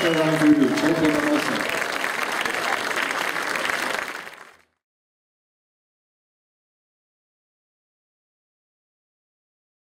力を合わせる挑戦